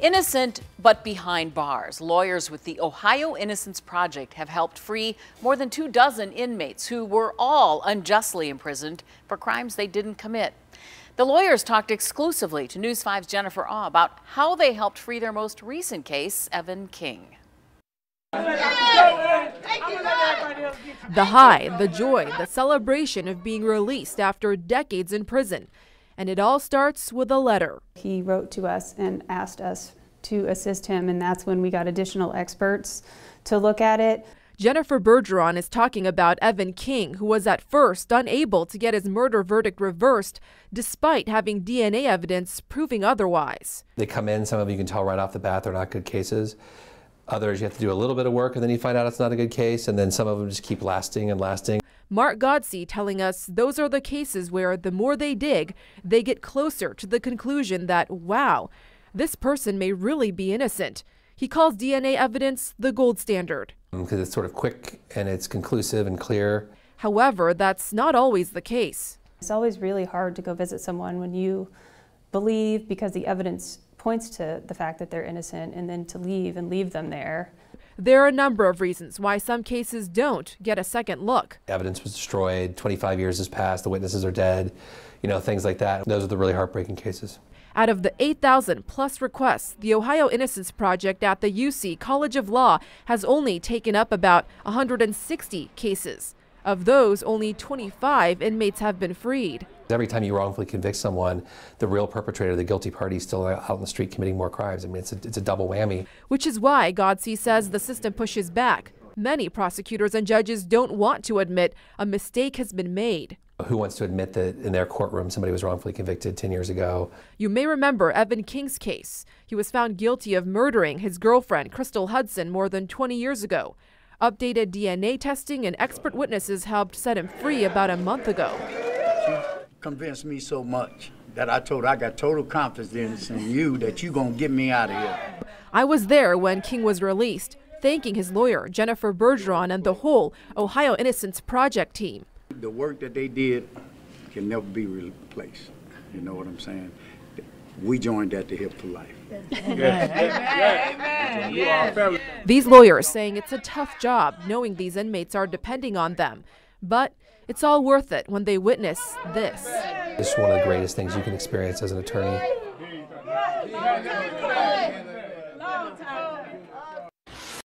Innocent but behind bars. Lawyers with the Ohio Innocence Project have helped free more than two dozen inmates who were all unjustly imprisoned for crimes they didn't commit. The lawyers talked exclusively to News 5's Jennifer Auh about how they helped free their most recent case, Evan King. The high, the joy, the celebration of being released after decades in prison. And it all starts with a letter. He wrote to us and asked us to assist him, and that's when we got additional experts to look at it. Jennifer Bergeron is talking about Evan King, who was at first unable to get his murder verdict reversed despite having DNA evidence proving otherwise. They come in, some of you can tell right off the bat they're not good cases. Others, you have to do a little bit of work and then you find out it's not a good case, and then some of them just keep lasting and lasting. Mark Godsey telling us those are the cases where the more they dig, they get closer to the conclusion that, wow, this person may really be innocent. He calls DNA evidence the gold standard. Um, because it's sort of quick and it's conclusive and clear. However, that's not always the case. It's always really hard to go visit someone when you believe because the evidence points to the fact that they're innocent and then to leave and leave them there. There are a number of reasons why some cases don't get a second look. Evidence was destroyed, 25 years has passed, the witnesses are dead, you know, things like that. Those are the really heartbreaking cases. Out of the 8,000 plus requests, the Ohio Innocence Project at the UC College of Law has only taken up about 160 cases. Of those, only 25 inmates have been freed. Every time you wrongfully convict someone, the real perpetrator, the guilty party, is still out in the street committing more crimes. I mean, it's a, it's a double whammy. Which is why Godsey says the system pushes back. Many prosecutors and judges don't want to admit a mistake has been made. Who wants to admit that in their courtroom somebody was wrongfully convicted 10 years ago? You may remember Evan King's case. He was found guilty of murdering his girlfriend, Crystal Hudson, more than 20 years ago. Updated DNA testing and expert witnesses helped set him free about a month ago convinced me so much that I told I got total confidence in you that you're gonna get me out of here. I was there when King was released, thanking his lawyer, Jennifer Bergeron, and the whole Ohio Innocence Project team. The work that they did can never be replaced. You know what I'm saying? We joined at the hip for life. These lawyers saying it's a tough job knowing these inmates are depending on them. But it's all worth it when they witness this. It's one of the greatest things you can experience as an attorney.